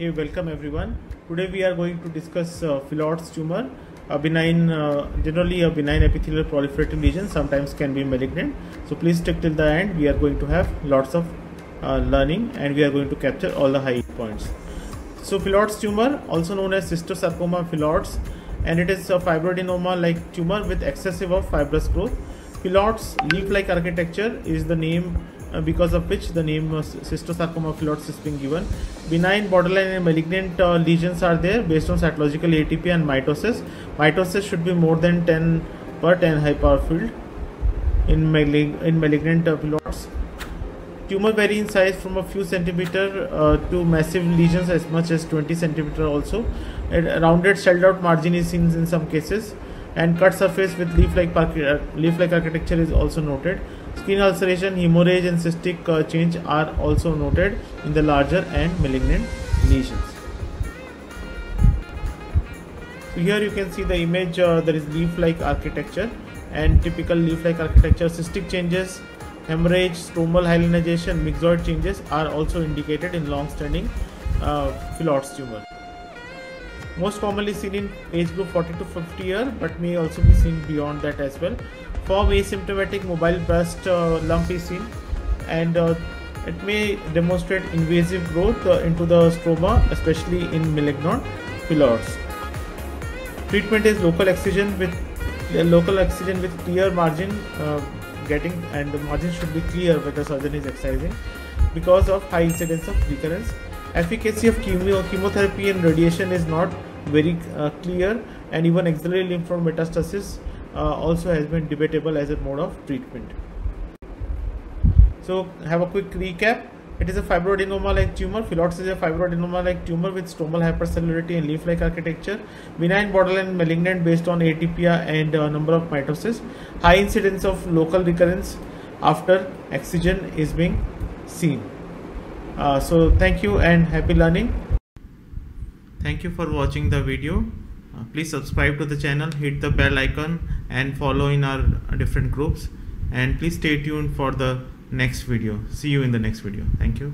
Hey, welcome everyone. Today we are going to discuss uh, tumor, a benign, uh, generally a benign epithelial proliferative lesion, sometimes can be malignant. So please stick till the end. We are going to have lots of uh, learning and we are going to capture all the high points. So Phyllodes tumor, also known as cystosarcoma phyllodes, and it is a fibroadenoma-like tumor with excessive of fibrous growth. Phyllodes leaf-like architecture is the name uh, because of which the name uh, cystosarcoma phyllodes is being given. Benign, borderline and malignant uh, lesions are there based on cytological atypia and mitosis. Mitosis should be more than 10 per 10 high power field in, malig in malignant uh, phyllodes. Tumor vary in size from a few centimeter uh, to massive lesions as much as 20 centimeter also. A rounded shelled out margin is seen in some cases and cut surface with leaf-like uh, leaf-like architecture is also noted. Skin ulceration, hemorrhage and cystic uh, change are also noted in the larger and malignant lesions. So here you can see the image uh, there is leaf-like architecture and typical leaf-like architecture cystic changes hemorrhage stromal hyalinization myxoid changes are also indicated in long-standing uh, Phyllodes tumor most commonly seen in age group 40 to 50 year but may also be seen beyond that as well. Form asymptomatic mobile breast uh, lump is seen and uh, it may demonstrate invasive growth uh, into the stroma especially in malignant phyllodes treatment is local excision with uh, local excision with clear margin uh, getting and the margin should be clear when the surgeon is excising because of high incidence of recurrence. Efficacy of chemo, chemotherapy and radiation is not very uh, clear and even axillary lymph node metastasis uh, also has been debatable as a mode of treatment. So have a quick recap. It is a fibroadenoma-like tumor. Phyllodes is a fibroadenoma-like tumor with stromal hypercellularity and leaf-like architecture. Benign borderline and malignant based on atypia and uh, number of mitosis. High incidence of local recurrence after excision is being seen. Uh, so thank you and happy learning. Thank you for watching the video. Uh, please subscribe to the channel, hit the bell icon and follow in our different groups and please stay tuned for the next video. See you in the next video. Thank you.